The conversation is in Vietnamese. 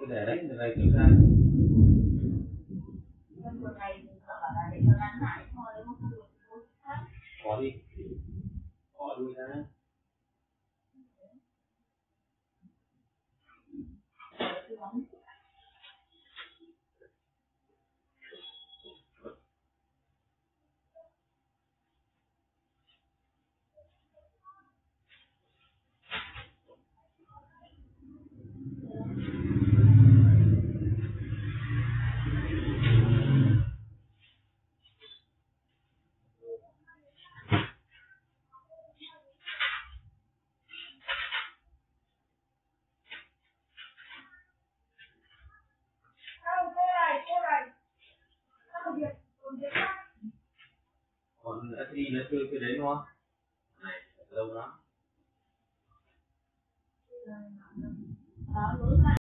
cứ để đấy để này kiểm tra. Trong một ngày sợ là cho lại thôi, có đi có đuôi ra SI nó chưa chưa đến đúng không này lâu lắm Đó.